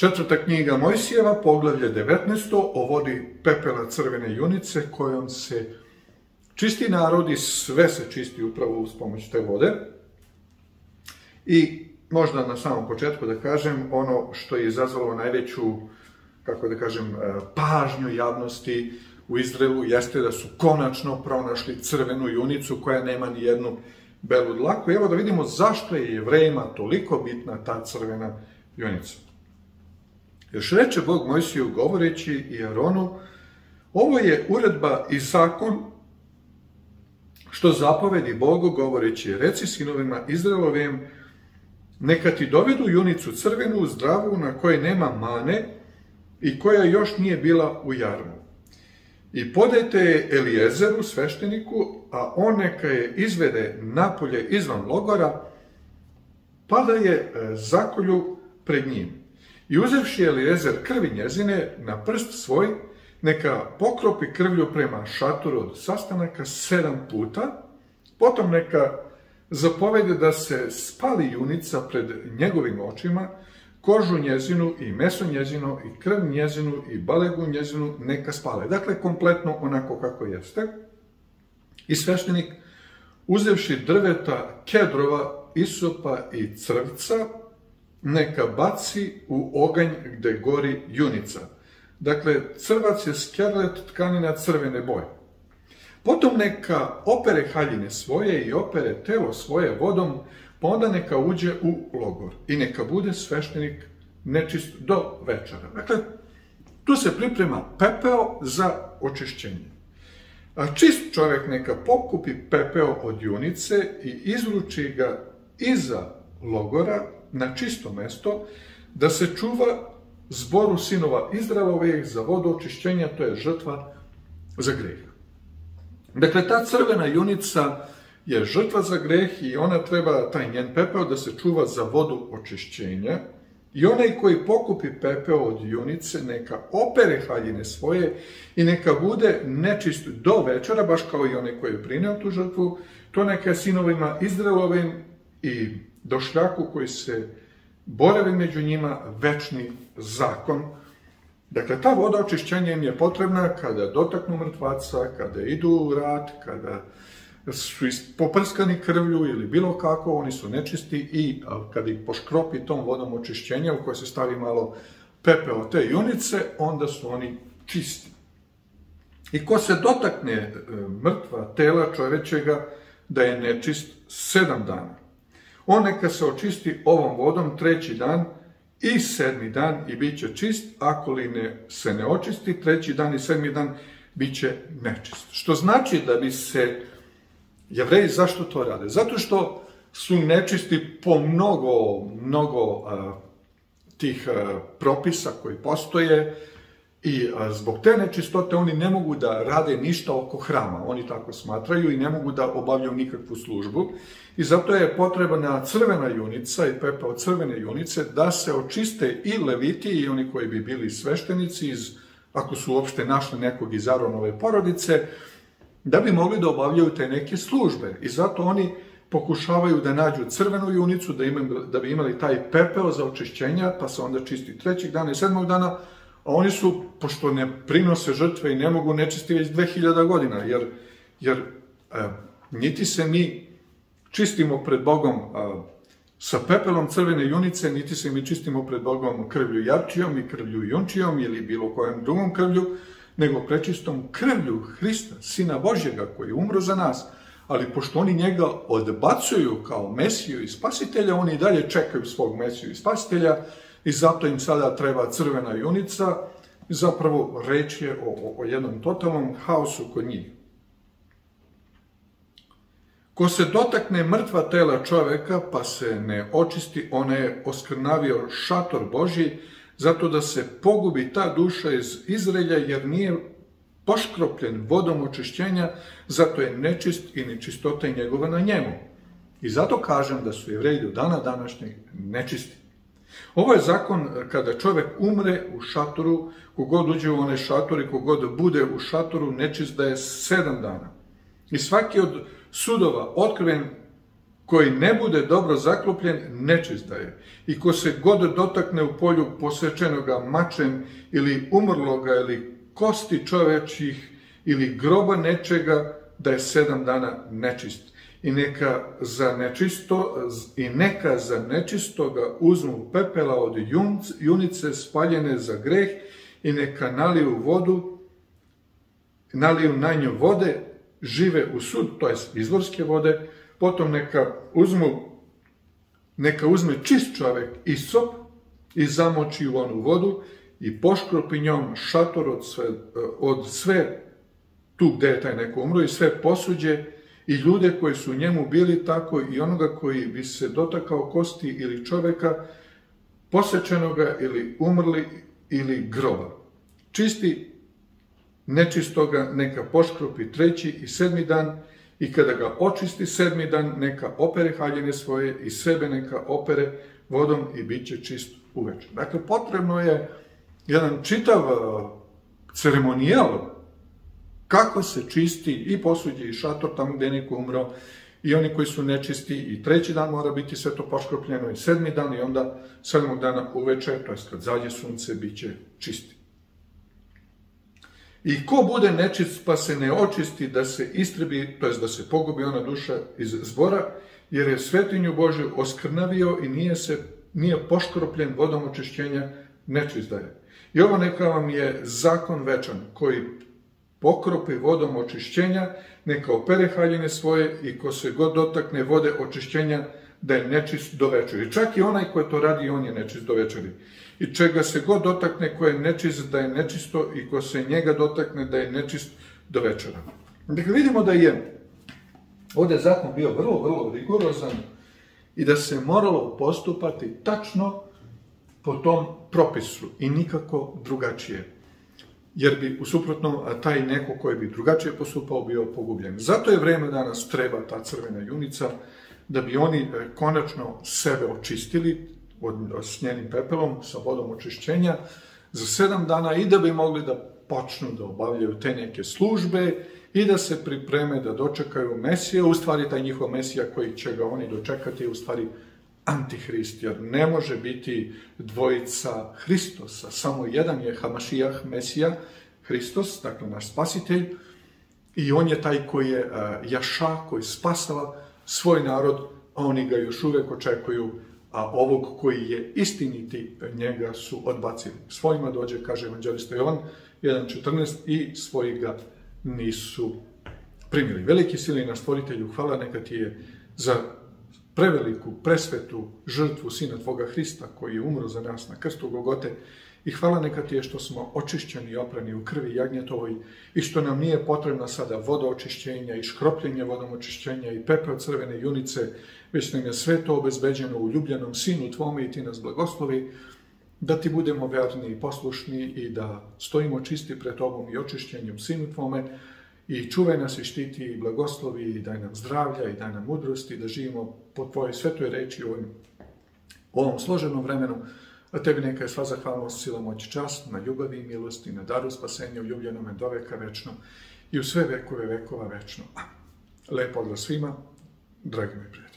Četvrta knjiga Mojsijeva, poglavlje 19. o vodi pepela crvene junice kojom se čisti narod i sve se čisti upravo uz pomoć te vode. I možda na samom početku da kažem ono što je izazvalo najveću, kako da kažem, pažnju javnosti u Izraelu jeste da su konačno pronašli crvenu junicu koja nema ni jednu belu dlaku. Evo da vidimo zašto je jevrejima toliko bitna ta crvena junica. Još reče Bog Mojsiju govoreći i Aronu, ovo je uredba i zakon što zapovedi Bogu govoreći, reci sinovima Izraelovim, neka ti dovedu junicu crvenu, zdravu, na kojoj nema mane i koja još nije bila u jarmu. I podajte je Elijezeru, svešteniku, a on neka je izvede napolje izvan logora, pa da je e, zakolju pred njim. I uzevši Elijezer krvi njezine na prst svoj, neka pokropi krvlju prema šatoru od sastanaka sedam puta, potom neka zapovede da se spali junica pred njegovim očima, kožu njezinu i meso njezino i krv njezinu i balegu njezinu neka spale. Dakle, kompletno onako kako jeste. I sveštenik, uzevši drveta kedrova, isopa i crvca, neka baci u oganj gde gori junica. Dakle, crvac je skerlet tkanina crvene boje. Potom neka opere haljine svoje i opere telo svoje vodom, pa onda neka uđe u logor i neka bude sveštenik nečist do večera. Dakle, tu se priprema pepeo za očišćenje. A čist čovjek neka pokupi pepeo od junice i izruči ga iza logora na čisto mesto, da se čuva zboru sinova Izraelovih za vodu očišćenja, to je žrtva za greh. Dakle, ta crvena junica je žrtva za greh i ona treba, taj njen pepeo, da se čuva za vodu očišćenja. I onaj koji pokupi pepeo od junice, neka opere haljine svoje i neka bude nečist do večera, baš kao i onaj koji je prineo tu žrtvu, to neka sinovima Izraelovim i došljaku koji se boravi među njima večni zakon. Dakle, ta voda očišćenja im je potrebna kada dotaknu mrtvaca, kada idu u rat, kada su poprskani krvlju ili bilo kako, oni su nečisti i kada ih poškropi tom vodom očišćenja u kojoj se stavi malo pepe od te junice, onda su oni čisti. I ko se dotakne e, mrtva tela čovećega da je nečist sedam dana. On neka se očisti ovom vodom treći dan i sedmi dan i bit će čist, ako li ne, se ne očisti, treći dan i sedmi dan bit će nečist. Što znači da bi se jevreji zašto to rade? Zato što su nečisti po mnogo, mnogo tih propisa koji postoje, I zbog te nečistote oni ne mogu da rade ništa oko hrama, oni tako smatraju i ne mogu da obavljaju nikakvu službu. I zato je potrebna crvena junica i pepa od crvene junice da se očiste i leviti i oni koji bi bili sveštenici, iz, ako su uopšte našli nekog iz Aronove porodice, da bi mogli da obavljaju te neke službe. I zato oni pokušavaju da nađu crvenu junicu, da, imaju, da bi imali taj pepeo za očišćenja, pa se onda čisti trećeg dana i sedmog dana, a oni su, pošto ne prinose žrtve i ne mogu nečisti već 2000 godina, jer, jer e, niti se mi čistimo pred Bogom a, sa pepelom crvene junice, niti se mi čistimo pred Bogom krvlju jarčijom i krvlju junčijom ili bilo kojem drugom krvlju, nego prečistom krvlju Hrista, Sina Božjega koji je umro za nas. Ali pošto oni njega odbacuju kao Mesiju i Spasitelja, oni i dalje čekaju svog Mesiju i Spasitelja, i zato im sada treba crvena junica. Zapravo reč je o, o, jednom totalnom haosu kod njih. Ko se dotakne mrtva tela čoveka pa se ne očisti, ona je oskrnavio šator Božji, zato da se pogubi ta duša iz Izraelja, jer nije poškropljen vodom očišćenja, zato je nečist i nečistota njegova na njemu. I zato kažem da su jevreji do dana današnjeg nečisti. Ovo je zakon kada čovek umre u šatoru, kogod uđe u one šator i kogod bude u šatoru, nečist da je sedam dana. I svaki od sudova otkriven koji ne bude dobro zaklopljen, nečist da je. I ko se god dotakne u polju posečenoga mačem ili umrloga ili kosti čovečih ili groba nečega, da je sedam dana nečist. I neka za nečisto, i neka za nečistoga uzmu pepela od junice spaljene za greh i neka naliju vodu, naliju na nju vode, žive u sud, to je izvorske vode, potom neka uzmu, neka uzme čist čovek i sop i zamoči u onu vodu i poškropi njom šator od sve, od sve tu gde je taj neko umro i sve posuđe i ljude koji su njemu bili tako i onoga koji bi se dotakao kosti ili čoveka, posečenoga ili umrli ili groba. Čisti nečistoga neka poškropi treći i sedmi dan i kada ga očisti sedmi dan neka opere haljine svoje i sebe neka opere vodom i bit će čist uveče. Dakle, potrebno je jedan čitav ceremonijal kako se čisti i posuđe i šator tamo gde je neko umro i oni koji su nečisti i treći dan mora biti sve to poškropljeno i sedmi dan i onda sedmog dana uveče, to je kad zađe sunce, bit će čisti. I ko bude nečist pa se ne očisti da se istrebi, to je da se pogubi ona duša iz zbora, jer je svetinju Božju oskrnavio i nije, se, nije poškropljen vodom očišćenja, nečist da je. I ovo neka vam je zakon večan koji pokropi vodom očišćenja, neka opere haljine svoje i ko se god dotakne vode očišćenja, da je nečist do večeri. Čak i onaj ko to radi, on je nečist do večeri. I čega se god dotakne ko je nečist, da je nečisto i ko se njega dotakne, da je nečist do večera. Dakle, vidimo da je ovde zakon bio vrlo, vrlo rigorozan i da se moralo postupati tačno po tom propisu i nikako drugačije jer bi u suprotnom taj neko koji bi drugačije postupao bio pogubljen. Zato je vreme danas treba ta crvena junica, da bi oni e, konačno sebe očistili od, s njenim pepelom, sa vodom očišćenja, za sedam dana i da bi mogli da počnu da obavljaju te neke službe i da se pripreme da dočekaju Mesija, u stvari taj njihov Mesija koji će ga oni dočekati, u stvari antihrist, jer ne može biti dvojica Hristosa. Samo jedan je Hamašijah, Mesija, Hristos, dakle naš spasitelj, i on je taj koji je jaša, koji spasava svoj narod, a oni ga još uvek očekuju, a ovog koji je istiniti, njega su odbacili. Svojima dođe, kaže evanđelista Jovan, 1.14, i svoji ga nisu primili. Veliki sili na stvoritelju, hvala neka ti je za preveliku, presvetu žrtvu Sina Tvoga Hrista, koji je umro za nas na krstu Gogote, i hvala neka ti je što smo očišćeni i oprani u krvi jagnjetovoj i što nam nije potrebna sada voda očišćenja i škropljenje vodom očišćenja i pepeo crvene junice, već nam je sve to obezbeđeno u ljubljenom Sinu Tvome i ti nas blagoslovi, da ti budemo verni i poslušni i da stojimo čisti pred Tobom i očišćenjem Sinu Tvome, i čuvaj nas i štiti i blagoslovi i daj nam zdravlja i daj nam mudrosti da živimo po Tvojoj svetoj reči u ovom složenom vremenu, a Tebi neka je sva zahvalnost, sila, moć, čast, na ljubavi i milosti, na daru spasenja u ljubljenome do veka večno i u sve vekove vekova večno. Lepo odla svima, dragi mi prijatelji.